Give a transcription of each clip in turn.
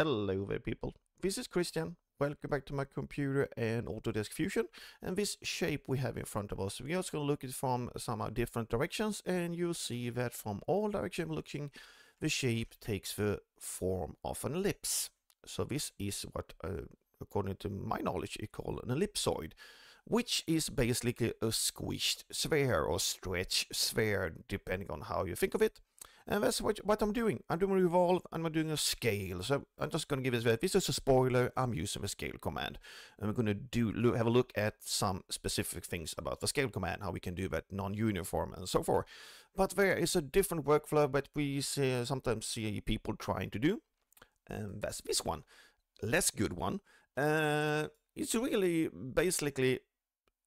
Hello there people, this is Kristian. Welcome back to my computer and Autodesk Fusion. And this shape we have in front of us, we're just going to look at it from some different directions and you'll see that from all directions looking, the shape takes the form of an ellipse. So this is what, uh, according to my knowledge, is called an ellipsoid, which is basically a squished sphere or stretched sphere, depending on how you think of it. And that's what, what I'm doing. I'm doing a revolve and I'm doing a scale. So I'm just going to give this, this is a spoiler. I'm using the scale command. And we're going to do have a look at some specific things about the scale command, how we can do that non-uniform and so forth. But there is a different workflow that we see, sometimes see people trying to do. And that's this one. Less good one. Uh, it's really basically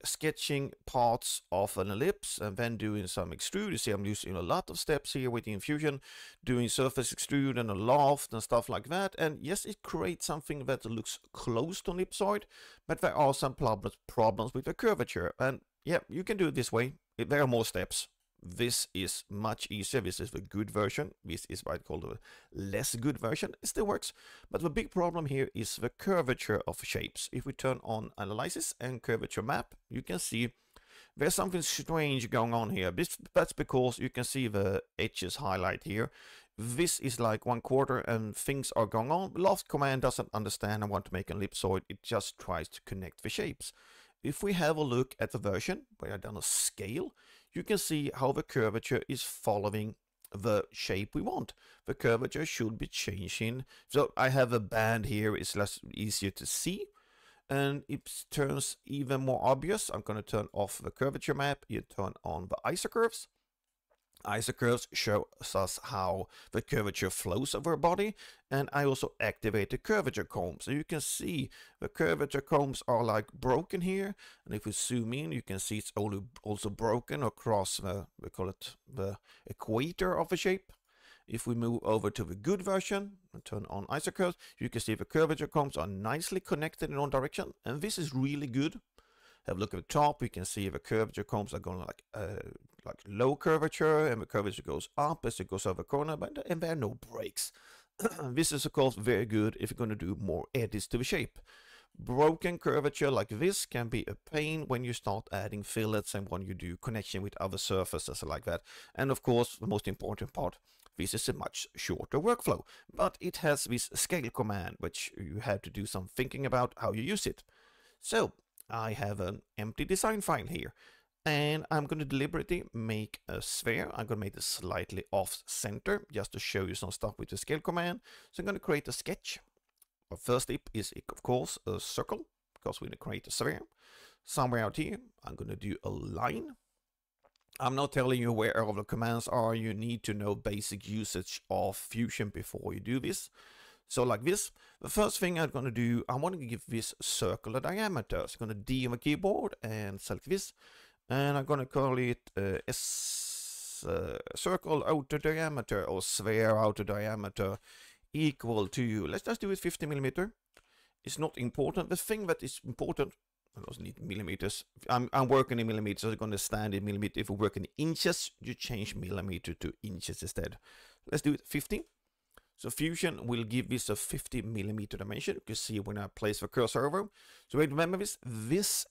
sketching parts of an ellipse and then doing some extrude. You see I'm using a lot of steps here with the Infusion, doing surface extrude and a loft and stuff like that. And yes, it creates something that looks close to an ellipsoid, but there are some problems, problems with the curvature. And yeah, you can do it this way. There are more steps. This is much easier. This is the good version. This is what I call the less good version. It still works. But the big problem here is the curvature of shapes. If we turn on analysis and curvature map, you can see there's something strange going on here. This, that's because you can see the edges highlight here. This is like one quarter and things are going on. Loft command doesn't understand and want to make an ellipsoid. It just tries to connect the shapes. If we have a look at the version where I've done a scale, you can see how the curvature is following the shape we want. The curvature should be changing. So I have a band here, it's less easier to see. And it turns even more obvious. I'm going to turn off the curvature map. You turn on the isocurves. Isocurves shows us how the curvature flows over a body and I also activate the curvature comb so you can see the curvature combs are like broken here and if we zoom in you can see it's also broken across the we call it the equator of the shape. If we move over to the good version and turn on isocurves you can see the curvature combs are nicely connected in one direction and this is really good. Have a look at the top, we can see the curvature combs are going like uh, like low curvature, and the curvature goes up as it goes over the corner, but and there are no breaks. this is of course very good if you're going to do more edits to the shape. Broken curvature like this can be a pain when you start adding fillets and when you do connection with other surfaces like that. And of course, the most important part, this is a much shorter workflow, but it has this scale command, which you have to do some thinking about how you use it. So I have an empty design file here and I'm going to deliberately make a sphere. I'm going to make it slightly off center just to show you some stuff with the scale command. So I'm going to create a sketch. The first step is of course a circle because we're going to create a sphere. Somewhere out here I'm going to do a line. I'm not telling you where all the commands are. You need to know basic usage of Fusion before you do this. So like this, the first thing I'm going to do, I want to give this circle a diameter. So I'm going to D on the keyboard and select this. And I'm to call it uh, S uh, circle outer diameter or sphere outer diameter equal to, you. let's just do it 50 millimeter. It's not important. The thing that is important, I don't need millimeters. I'm, I'm working in millimeters, so I'm to stand in millimeter. If we work in inches, you change millimeter to inches instead. Let's do it 50. So Fusion will give this a 50 millimeter dimension. You can see when I place the cursor over. So remember this, this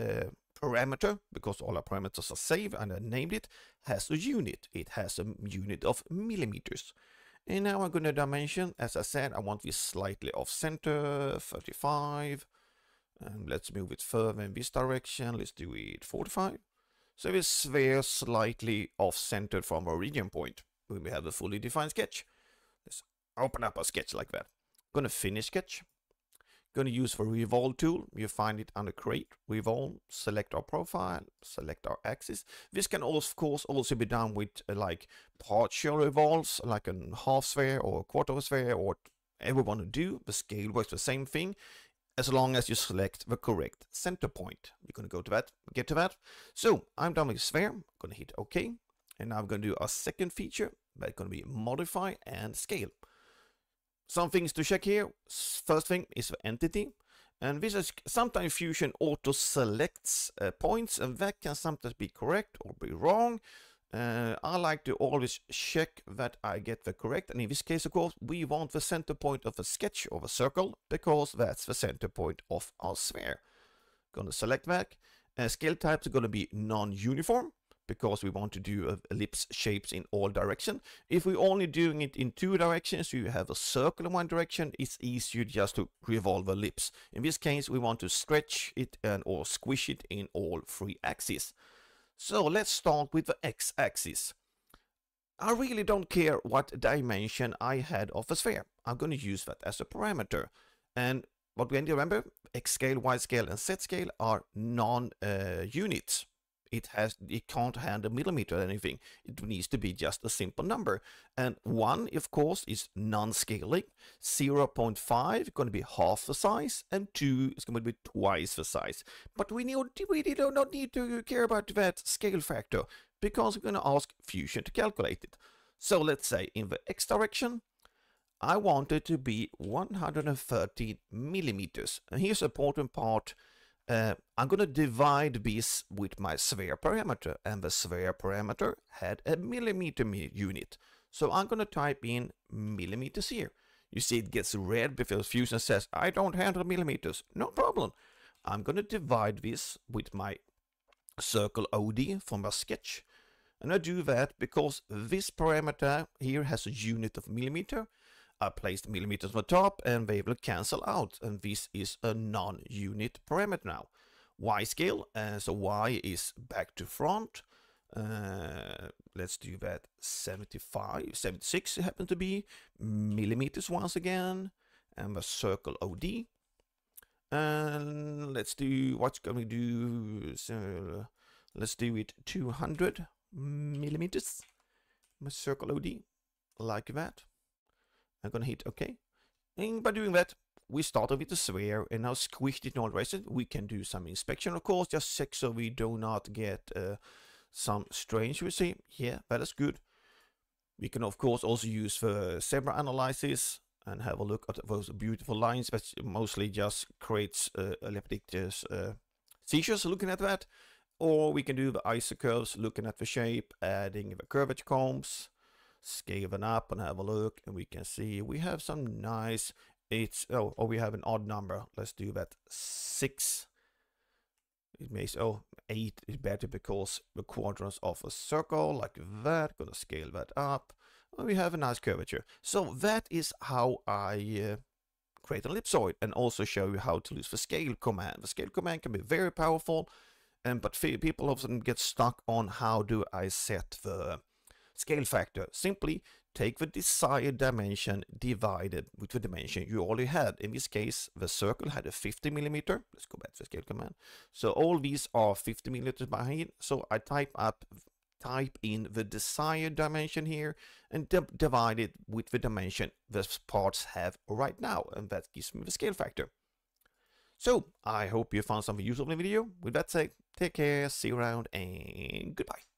uh, parameter, because all our parameters are saved and I named it, has a unit. It has a unit of millimeters. And now I'm going to dimension, as I said, I want this slightly off center, 35. And let's move it further in this direction. Let's do it 45. So this sphere slightly off centered from our origin point when we have a fully defined sketch. Let's open up a sketch like that. I'm Gonna finish sketch. Gonna use the revolve tool. You find it under create, revolve, select our profile, select our axis. This can also, of course also be done with uh, like partial revolves, like a half sphere or a quarter sphere or whatever you want to do. The scale works the same thing as long as you select the correct center point. We're going to go to that, get to that. So I'm done with sphere. I'm going to hit OK. And now I'm going to do a second feature. That's going to be modify and scale. Some things to check here. First thing is the entity. And this is sometimes Fusion auto selects uh, points and that can sometimes be correct or be wrong. Uh, I like to always check that I get the correct, and in this case, of course, we want the center point of a sketch of a circle, because that's the center point of our sphere. Gonna select that. Uh, scale types are gonna be non-uniform, because we want to do ellipse shapes in all directions. If we're only doing it in two directions, you have a circle in one direction, it's easier just to revolve ellipse. In this case, we want to stretch it and or squish it in all three axes. So let's start with the x-axis. I really don't care what dimension I had of a sphere. I'm going to use that as a parameter. And what we need to remember, x scale, y scale, and z scale are non-units. Uh, it has it can't handle millimeter or anything. It needs to be just a simple number. And 1, of course, is non-scaling. 0.5 is going to be half the size, and 2 is going to be twice the size. But we, need, we do not need to care about that scale factor, because we're going to ask Fusion to calculate it. So let's say in the x direction, I want it to be 130 millimeters. And here's the important part uh, I'm going to divide this with my sphere parameter, and the sphere parameter had a millimeter unit. So I'm going to type in millimeters here. You see it gets red because Fusion says, I don't handle millimeters. No problem. I'm going to divide this with my circle OD from my sketch. And I do that because this parameter here has a unit of millimeter I placed millimeters on the top and they will cancel out and this is a non-unit parameter now. Y scale, uh, so Y is back to front. Uh, let's do that 75, 76 happen to be millimeters once again and the circle OD. And let's do, what's going to do, so let's do it 200 millimeters, my circle OD, like that. I'm gonna hit OK. And by doing that, we started with the sphere and now squished it and all rest. We can do some inspection, of course, just check so we do not get uh, some strange we see. Yeah, that is good. We can, of course, also use the zebra analysis and have a look at those beautiful lines, but mostly just creates uh, elliptic uh, seizures looking at that. Or we can do the isocurves, looking at the shape, adding the curvature combs, scale them up and have a look and we can see we have some nice it's oh, oh we have an odd number. Let's do that. Six. It makes oh eight is better because the quadrants of a circle like that gonna scale that up. And we have a nice curvature. So that is how I uh, create an ellipsoid and also show you how to use the scale command. The scale command can be very powerful and but people often get stuck on how do I set the scale factor. Simply take the desired dimension divided with the dimension you already had. In this case, the circle had a 50 millimeter. Let's go back to the scale command. So all these are 50 millimeters behind. So I type up type in the desired dimension here and divide it with the dimension the parts have right now and that gives me the scale factor. So I hope you found something useful in the video. With that said, take care, see you around and goodbye.